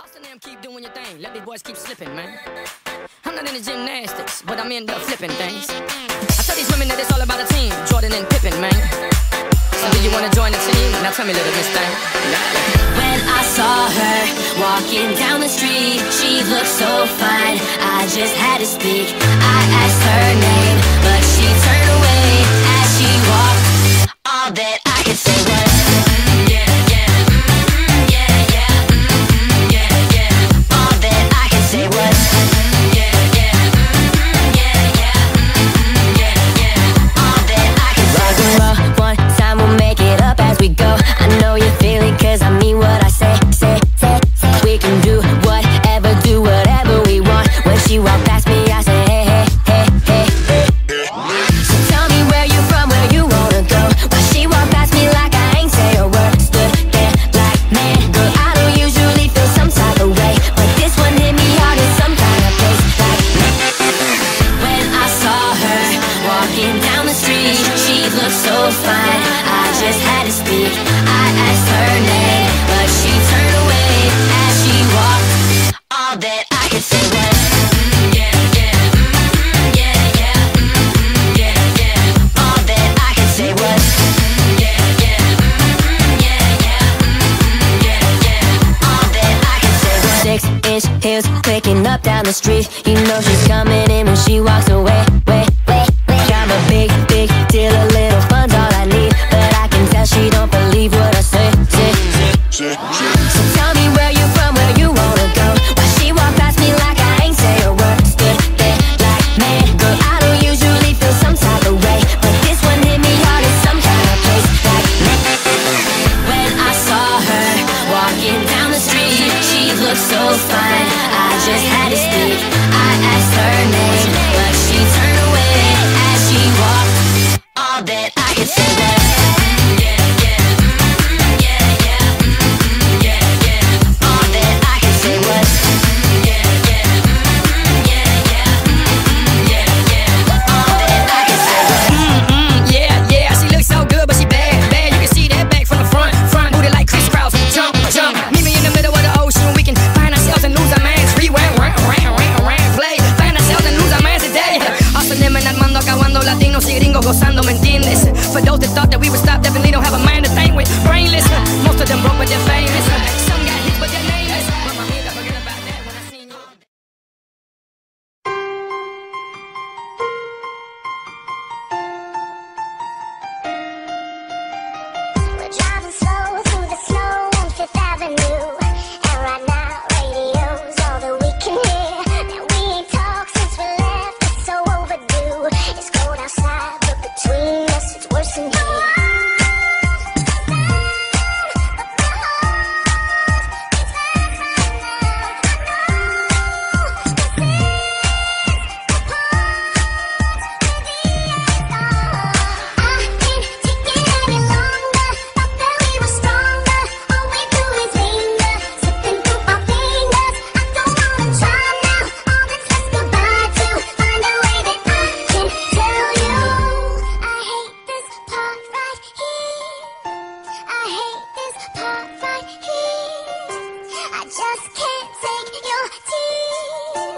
Austin them keep doing your thing. Let these boys keep slipping, man. I'm not into gymnastics, but I'm into flipping things. I tell these women that it's all about a team, Jordan and Pippen, man. So do you wanna join the team? Now tell me, little miss thing. When I saw her walking down the street, she looked so fine. I just had to speak. I asked her name, but she turned away as she walked. All that. eyes look so fine. I just had to speak. I asked her name But she turned away as she walked. All that I could say was Six-inch heels clicking up down the street. You know she's coming in when she walks away. even then. For those that thought that we would stop, definitely don't have a mind to think with. Brainless, most of them broke, but they're famous. just can't take your teeth.